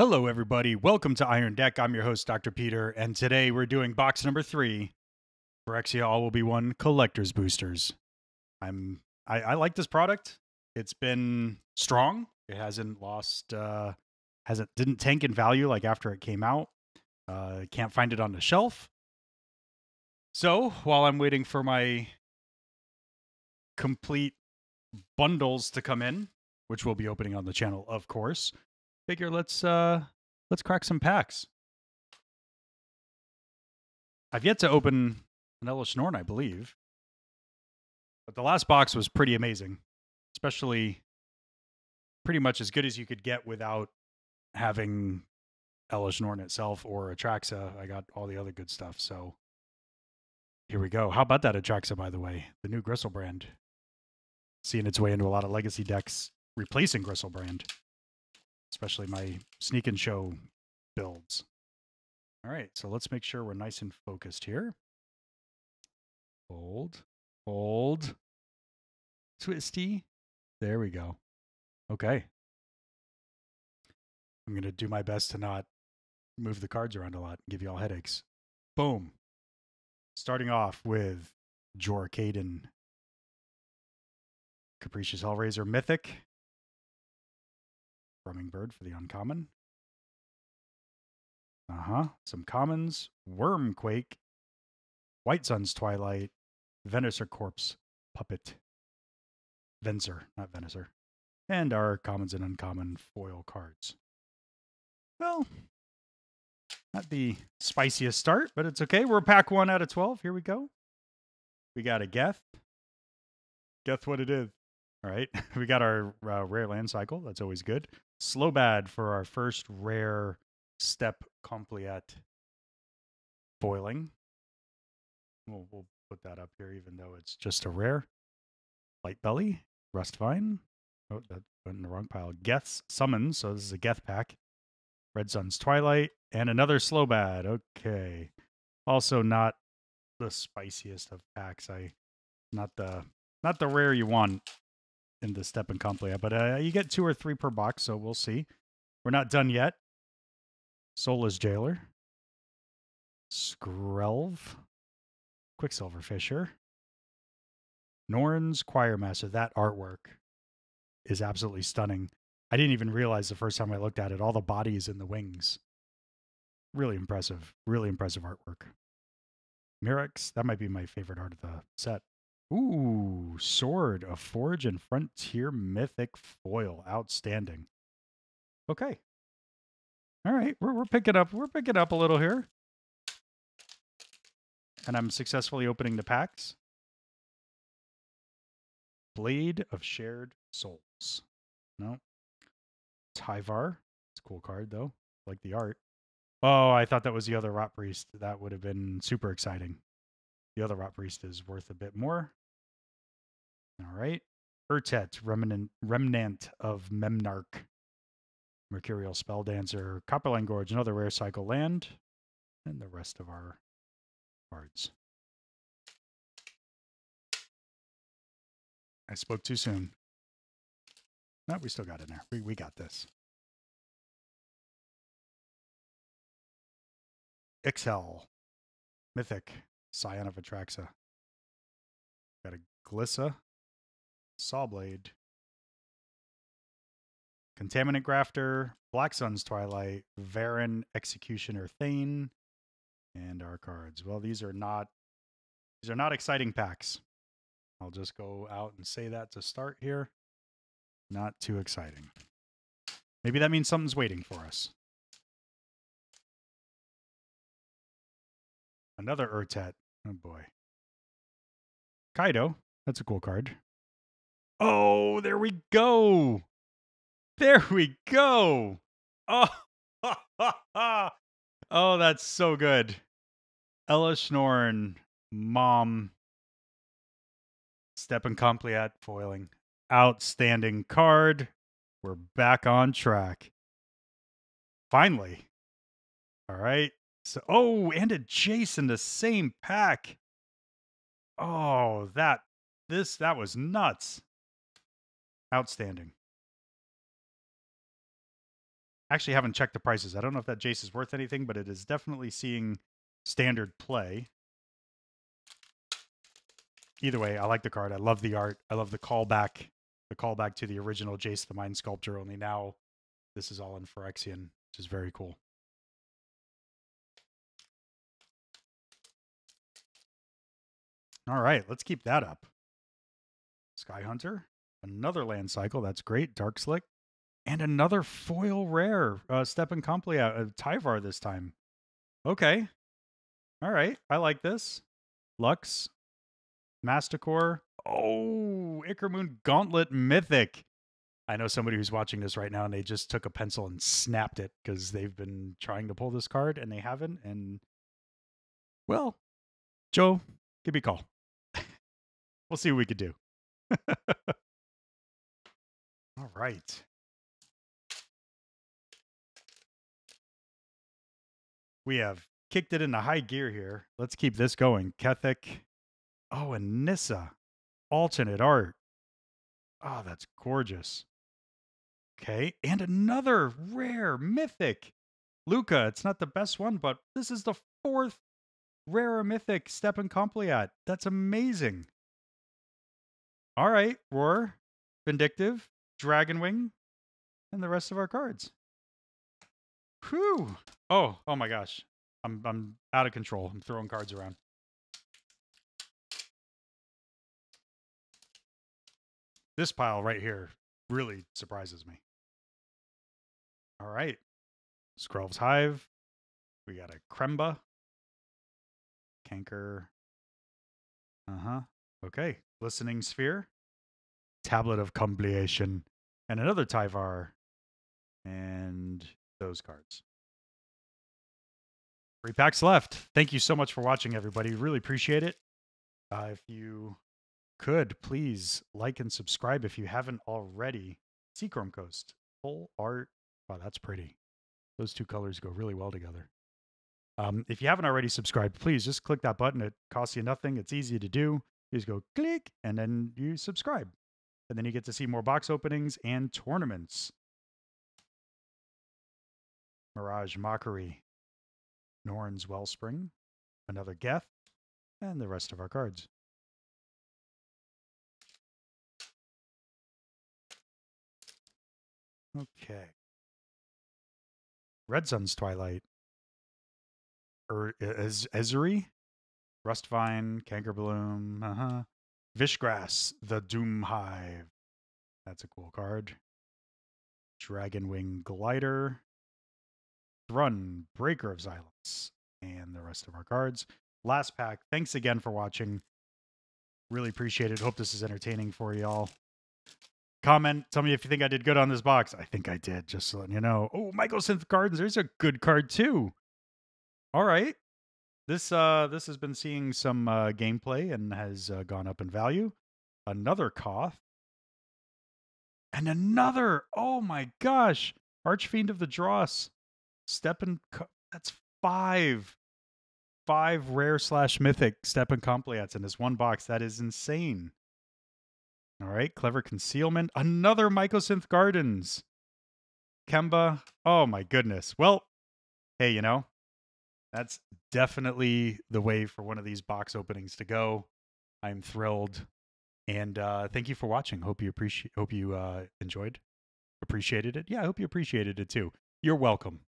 Hello, everybody. Welcome to Iron Deck. I'm your host, Dr. Peter, and today we're doing box number three. Phyrexia All Will Be One Collector's Boosters. I'm I, I like this product. It's been strong. It hasn't lost uh hasn't didn't tank in value like after it came out. Uh can't find it on the shelf. So while I'm waiting for my complete bundles to come in, which we'll be opening on the channel, of course, figure let's uh let's crack some packs. I've yet to open an Elesh Norn, I believe. But the last box was pretty amazing, especially pretty much as good as you could get without having Elesh Norn itself or Atraxa. I got all the other good stuff. So here we go. How about that Atraxa, by the way? The new Griselbrand. Seeing its way into a lot of legacy decks, replacing Griselbrand, especially my sneak and show builds. All right, so let's make sure we're nice and focused here. Hold, hold, twisty. There we go. Okay. I'm going to do my best to not move the cards around a lot and give you all headaches. Boom. Starting off with Jor Kadeen, Capricious Hellraiser Mythic, Drumming Bird for the uncommon. Uh huh. Some commons, Wurmquake, White Sun's Twilight, Venusaur Corpse, Puppet, Venser, not Venusaur, and our commons and uncommon foil cards. Well, not the spiciest start, but it's okay. We're pack one out of 12. Here we go. We got a Geth. Guess what it is. All right. We got our uh, rare land cycle. That's always good. Slow bad for our first rare step compleat foiling. We'll, we'll put that up here, even though it's just a rare. Light belly, rustvine. Oh, that went in the wrong pile. Geth's summons. So this is a Geth pack. Red Sun's Twilight, and another slow bad. Okay. Also not the spiciest of packs. I not the not the rare you want in the step and compleat, but uh, you get two or three per box, so we'll see. We're not done yet. Soulless Jailer. Skrelv. Quicksilver Fisher. Norn's Choir Master. That artwork is absolutely stunning. I didn't even realize the first time I looked at it, all the bodies and the wings. Really impressive. Really impressive artwork. Mirrex, that might be my favorite art of the set. Ooh, Sword, of Forge and Frontier Mythic foil. Outstanding. Okay. All right, we're, we're picking up, we're picking up a little here. And I'm successfully opening the packs. Blade of Shared Souls. No, Tyvar. It's a cool card, though. I like the art. Oh, I thought that was the other Rot Priest. That would have been super exciting. The other Rot Priest is worth a bit more. All right. Urtet, Remnant, Remnant of Memnarch. Mercurial Spell Dancer, Copperline Gorge, another rare cycle land, and the rest of our cards. I spoke too soon. No, we still got in there. We, we got this. Ixhel, Mythic, Scion of Atraxa. Got a Glissa, Sawblade, Contaminant Grafter, Black Sun's Twilight, Varen, Executioner Thane, and our cards. Well, these are not these are not exciting packs. I'll just go out and say that to start here. Not too exciting. Maybe that means something's waiting for us. Another Urtet. Oh boy. Kaido. That's a cool card. Oh, there we go. There we go. Oh, oh, that's so good. Elesh Norn, mom, step and compleat foiling. Outstanding card. We're back on track. Finally. All right. So, oh, and a Jason, the same pack. Oh, that, this, that was nuts. Outstanding. Actually, haven't checked the prices. I don't know if that Jace is worth anything, but it is definitely seeing standard play. Either way, I like the card. I love the art. I love the callback, the callback to the original Jace the Mind Sculptor. Only now, this is all in Phyrexian, which is very cool. All right, let's keep that up. Sky Hunter, another land cycle. That's great. Darkslick, and another foil rare. Uh, step and compleat, uh, Tyvar this time. Okay. All right. I like this. Lux, Masticore. Oh, Ichormoon Gauntlet Mythic. I know somebody who's watching this right now and they just took a pencil and snapped it because they've been trying to pull this card and they haven't. And, well, Joe, give me a call. we'll see what we could do. Right. We have kicked it into high gear here. Let's keep this going. Kethek. Oh, and Nissa. Alternate art. Oh, that's gorgeous. Okay. And another rare mythic. Lukka. It's not the best one, but this is the fourth rare mythic step and compleat. That's amazing. All right. Roar. Vindictive. Dragonwing. And the rest of our cards. Whew. Oh, oh my gosh. I'm I'm out of control. I'm throwing cards around. This pile right here really surprises me. All right. Skrelv's Hive. We got a Kemba. Canker. Uh-huh. Okay. Listening Sphere. Tablet of Compleation. And another Tyvar. And those cards. Three packs left. Thank you so much for watching, everybody. Really appreciate it. Uh, if you could, please like and subscribe if you haven't already. See Seachrome Coast. Full art. Wow, that's pretty. Those two colors go really well together. Um, if you haven't already subscribed, please just click that button. It costs you nothing. It's easy to do. You just go click and then you subscribe. And then you get to see more box openings and tournaments. Mirage Mockery. Norn's Wellspring, another Geth, and the rest of our cards. Okay. Red Sun's Twilight. Er, Ez Ezuri, Rustvine, Cankerbloom, uh-huh. Vishgraz, the Doom Hive. That's a cool card. Dragonwing Glider, Thrun, Breaker of Silence, and the rest of our cards. Last pack. Thanks again for watching. Really appreciate it. Hope this is entertaining for y'all. Comment. Tell me if you think I did good on this box. I think I did, just letting you know. Oh, Mycosynth Gardens. There's a good card too. All right. This uh this has been seeing some uh, gameplay and has uh, gone up in value. Another Koth. And another. Oh my gosh. Archfiend of the Dross. Stepan, that's five, five rare slash mythic step and compleats in this one box. That is insane. All right, clever concealment. Another Mycosynth Gardens. Kemba. Oh my goodness. Well, hey, you know, that's definitely the way for one of these box openings to go. I'm thrilled. And uh, thank you for watching. Hope you appreciate hope you uh, enjoyed. Appreciated it. Yeah, I hope you appreciated it too. You're welcome.